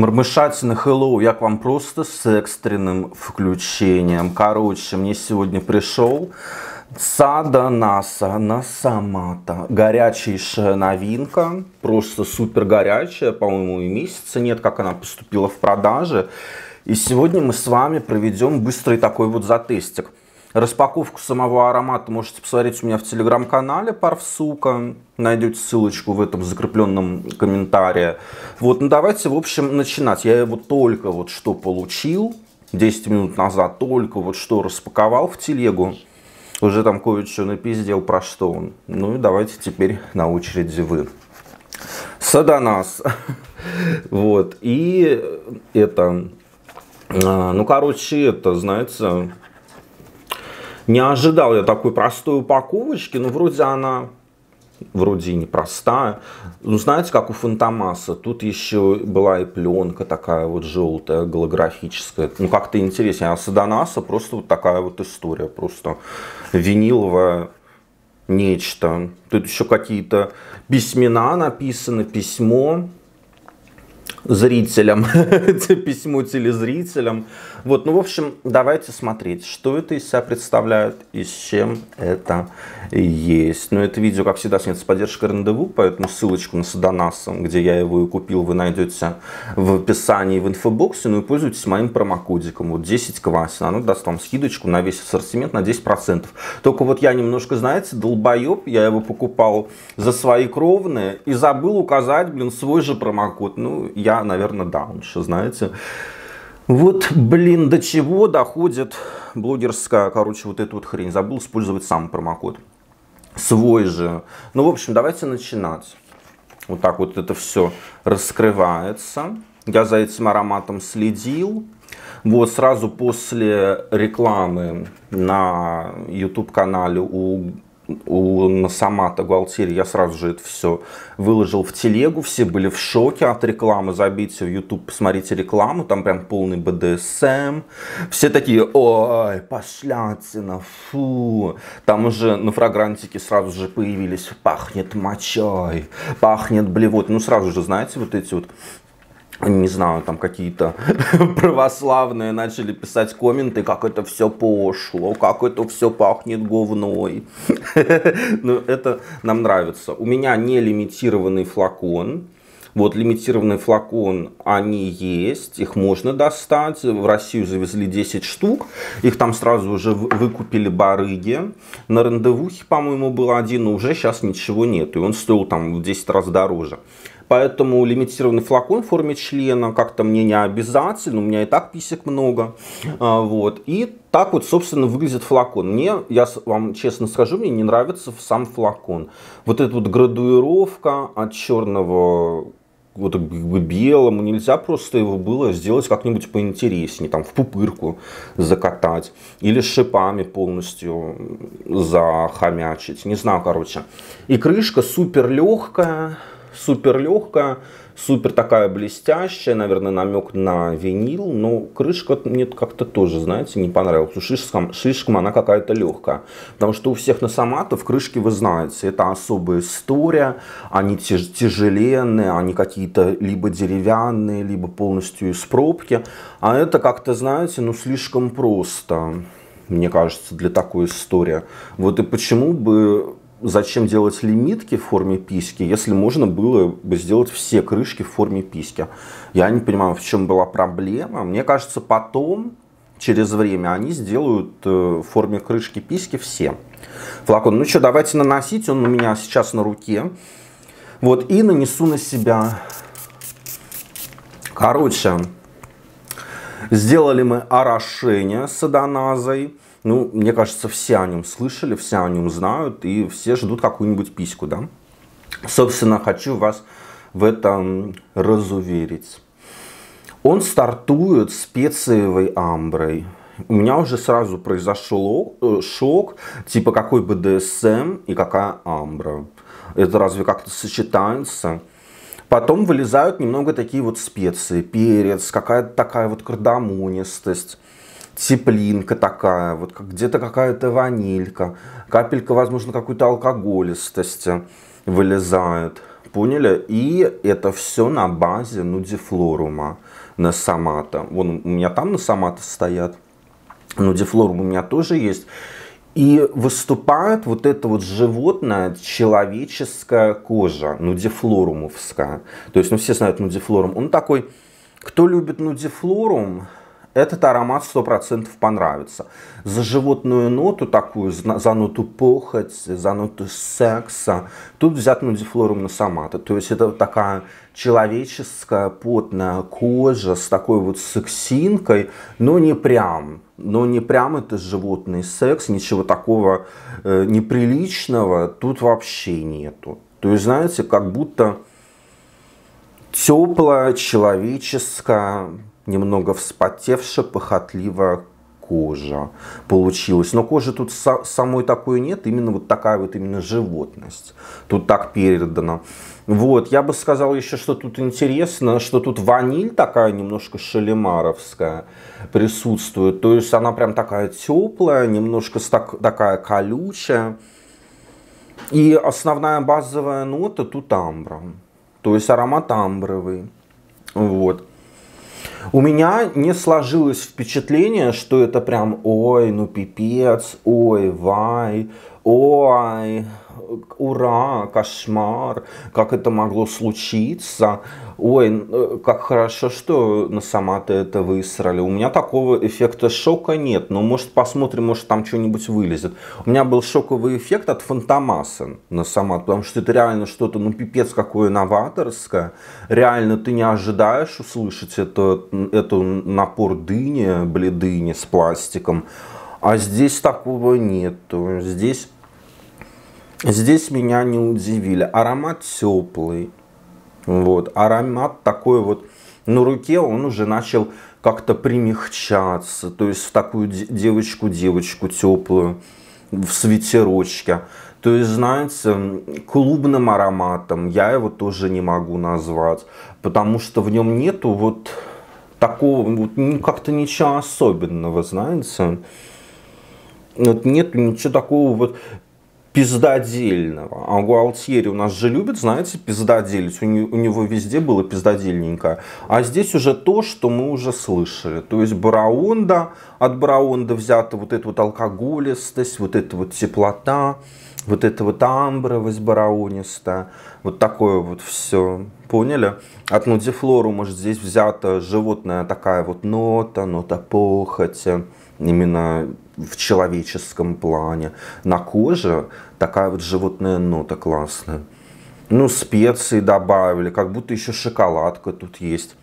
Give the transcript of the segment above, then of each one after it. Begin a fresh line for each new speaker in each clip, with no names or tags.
Мармышатина, hello, я к вам просто с экстренным включением. Короче, мне сегодня пришел Сада Наса Насамата. Горячейшая новинка, просто супер горячая, по-моему, и месяца нет, как она поступила в продаже. И сегодня мы с вами проведем быстрый такой вот затестик. Распаковку самого аромата можете посмотреть у меня в телеграм-канале Парфсука. Найдете ссылочку в этом закрепленном комментарии. Вот, ну давайте, в общем, начинать. Я его только вот что получил. 10 минут назад только вот что распаковал в телегу. Уже там кое-что напиздел про что он. Ну и давайте теперь на очереди вы. Саданас. Вот. И это... А, ну, короче, это, знаете, не ожидал я такой простой упаковочки, но вроде она вроде и непростая. Ну, знаете, как у Фантомаса, тут еще была и пленка такая вот желтая, голографическая. Ну, как-то интереснее. А Садонаса просто вот такая вот история, просто виниловая нечто. Тут еще какие-то письмена написаны, письмо зрителям, письмо телезрителям. Вот, ну, в общем, давайте смотреть, что это из себя представляет и с чем это есть. Но это видео, как всегда, снято с поддержкой рандеву, поэтому ссылочку на Садонаса, где я его и купил, вы найдете в описании в инфобоксе. Ну и пользуйтесь моим промокодиком, вот 10 квасин. Оно даст вам скидочку на весь ассортимент на 10%. Только вот я немножко, знаете, долбоеб, я его покупал за свои кровные и забыл указать, блин, свой же промокод. Ну, я, наверное, даунша, знаете. Вот, блин, до чего доходит блогерская, короче, вот эту вот хрень. Забыл использовать сам промокод. Свой же. Ну, в общем, давайте начинать. Вот так вот это все раскрывается. Я за этим ароматом следил. Вот сразу после рекламы на YouTube канале у у Самата Гуалтири я сразу же это все выложил в телегу, все были в шоке от рекламы, забейте в YouTube, посмотрите рекламу, там прям полный БДСМ, все такие, ой, пошлятина, фу, там уже на фрагрантике сразу же появились, пахнет мочой, пахнет блевот, ну сразу же, знаете, вот эти вот не знаю, там какие-то православные начали писать комменты, как это все пошло, как это все пахнет говной. Ну, это нам нравится. У меня не лимитированный флакон. Вот лимитированный флакон, они есть, их можно достать. В Россию завезли 10 штук, их там сразу уже выкупили барыги. На рандевухе, по-моему, был один, но уже сейчас ничего нет, и он стоил там в 10 раз дороже. Поэтому лимитированный флакон в форме члена как-то мне не обязательно, у меня и так писек много. А, вот. И так вот, собственно, выглядит флакон. Мне, я вам честно скажу, мне не нравится сам флакон. Вот эта вот градуировка от черного вот белому, нельзя просто его было сделать как-нибудь поинтереснее, там в пупырку закатать или шипами полностью захомячить, не знаю, короче. И крышка супер легкая, супер легкая, супер такая блестящая, наверное, намек на винил, но крышка мне как-то тоже, знаете, не понравилась. Слишком, слишком она какая-то легкая. Потому что у всех носоматов крышки, вы знаете, это особая история, они тяж, тяжеленные, они какие-то либо деревянные, либо полностью из пробки. А это как-то, знаете, ну слишком просто мне кажется, для такой истории. Вот и почему бы зачем делать лимитки в форме письки, если можно было бы сделать все крышки в форме письки. Я не понимаю, в чем была проблема. Мне кажется, потом, через время, они сделают э, в форме крышки письки все. Флакон. Ну что, давайте наносить. Он у меня сейчас на руке. Вот, и нанесу на себя. Короче, сделали мы орошение с адоназой. Ну, мне кажется, все о нем слышали, все о нем знают, и все ждут какую-нибудь письку, да? Собственно, хочу вас в этом разуверить. Он стартует специевой амброй. У меня уже сразу произошел э, шок, типа какой БДСМ и какая амбра. Это разве как-то сочетается? Потом вылезают немного такие вот специи, перец, какая-то такая вот кардамонистость теплинка такая, вот где-то какая-то ванилька, капелька, возможно, какой-то алкоголистости вылезает. Поняли? И это все на базе нудифлорума на самата. Вон у меня там на самата стоят. Нудифлорум у меня тоже есть. И выступает вот это вот животное, человеческая кожа, нудифлорумовская. То есть, ну все знают нудифлорум. Он такой, кто любит нудифлорум, этот аромат 100% понравится. За животную ноту такую, за ноту похоть, за ноту секса, тут взят нудифлорум насомата. То есть это такая человеческая потная кожа с такой вот сексинкой, но не прям. Но не прям это животный секс, ничего такого э, неприличного тут вообще нету. То есть, знаете, как будто теплая, человеческая, немного вспотевшая, похотливая кожа получилась. Но кожи тут самой такой нет, именно вот такая вот именно животность. Тут так передано. Вот, я бы сказал еще, что тут интересно, что тут ваниль такая немножко шалимаровская присутствует. То есть она прям такая теплая, немножко так, такая колючая. И основная базовая нота тут амбра. То есть аромат амбровый. Вот. У меня не сложилось впечатление, что это прям ой, ну пипец, ой, вай, ой, ура, кошмар, как это могло случиться, ой, э, как хорошо, что на сама-то это высрали. У меня такого эффекта шока нет, но может посмотрим, может там что-нибудь вылезет. У меня был шоковый эффект от Фантомаса на сама, потому что это реально что-то, ну пипец какое новаторское. Реально ты не ожидаешь услышать это, эту напор дыни, бледыни с пластиком. А здесь такого нету. Здесь Здесь меня не удивили. Аромат теплый. Вот. Аромат такой вот на руке он уже начал как-то примягчаться. То есть в такую девочку-девочку теплую, в свитерочке. То есть, знаете, клубным ароматом я его тоже не могу назвать, потому что в нем нету вот такого, вот как-то ничего особенного, знаете. Вот нет ничего такого вот пиздодельного. А Гуалтьери у нас же любит, знаете, пиздоделить. У, не, у него везде было пиздодельненько. А здесь уже то, что мы уже слышали. То есть бараонда, от бараонда взята вот эта вот алкоголистость, вот эта вот теплота, вот эта вот амбровость бараонистая. Вот такое вот все. Поняли? От нудифлору, может, здесь взята животная такая вот нота, нота похоти. Именно в человеческом плане. На коже такая вот животная нота классная. Ну, специи добавили, как будто еще шоколадка тут есть.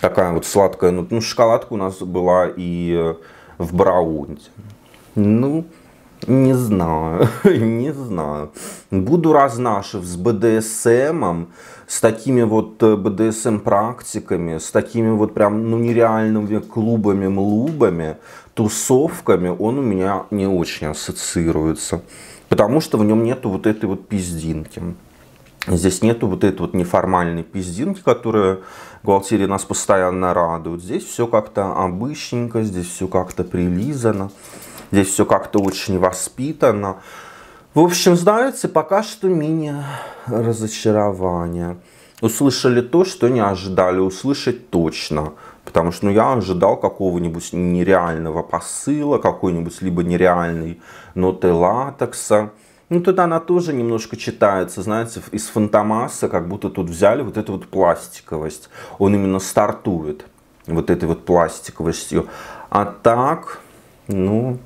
Такая вот сладкая. Ну, ну шоколадка у нас была и в браунде. Ну, не знаю, не знаю. Буду разнашив с БДСМом, с такими вот э, БДСМ практиками, с такими вот прям ну нереальными клубами, млубами, тусовками, он у меня не очень ассоциируется. Потому что в нем нету вот этой вот пиздинки. Здесь нету вот этой вот неформальной пиздинки, которая Гуалтири нас постоянно радует. Здесь все как-то обычненько, здесь все как-то прилизано. Здесь все как-то очень воспитано. В общем, знаете, пока что мини-разочарование. Услышали то, что не ожидали услышать точно. Потому что ну, я ожидал какого-нибудь нереального посыла, какой-нибудь либо нереальной ноты латекса. Ну, тут она тоже немножко читается, знаете, из фантомаса, как будто тут взяли вот эту вот пластиковость. Он именно стартует вот этой вот пластиковостью. А так, ну,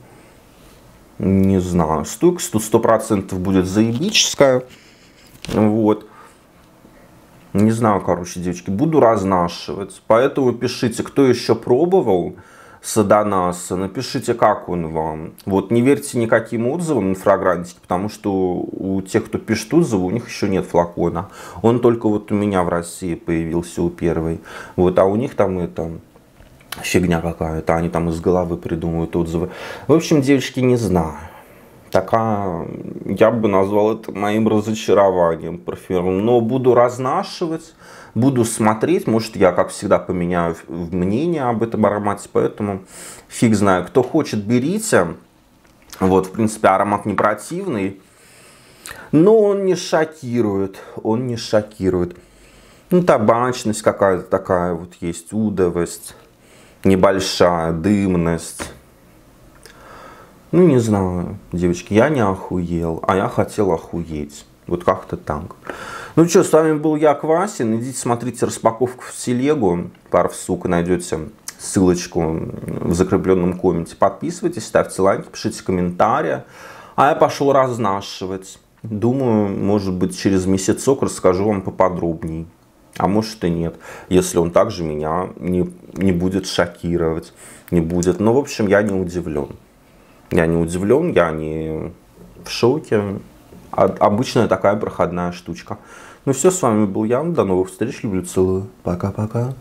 не знаю, стойкость тут сто процентов будет заебическая. Вот. Не знаю, короче, девочки, буду разнашивать. Поэтому пишите, кто еще пробовал Садонаса, напишите, как он вам. Вот не верьте никаким отзывам на фрагрантике, потому что у тех, кто пишет отзывы, у них еще нет флакона. Он только вот у меня в России появился у первой. Вот, а у них там это фигня какая-то, они там из головы придумывают отзывы. В общем, девочки, не знаю. Такая, я бы назвал это моим разочарованием парфюмом. Но буду разнашивать, буду смотреть. Может, я, как всегда, поменяю мнение об этом аромате. Поэтому фиг знаю. Кто хочет, берите. Вот, в принципе, аромат не противный. Но он не шокирует, он не шокирует. Ну, табачность какая-то такая вот есть, удовость, небольшая дымность. Ну, не знаю, девочки, я не охуел, а я хотел охуеть. Вот как-то так. Ну что, с вами был я, Квасин. Идите смотрите распаковку в телегу. Пару сука найдете ссылочку в закрепленном комменте. Подписывайтесь, ставьте лайки, пишите комментарии. А я пошел разнашивать. Думаю, может быть, через месяцок расскажу вам поподробнее. А может и нет, если он также меня не, не будет шокировать, не будет. Но, в общем, я не удивлен. Я не удивлен, я не в шоке. А, обычная такая проходная штучка. Ну все, с вами был Ян. До новых встреч. Люблю, целую. Пока-пока.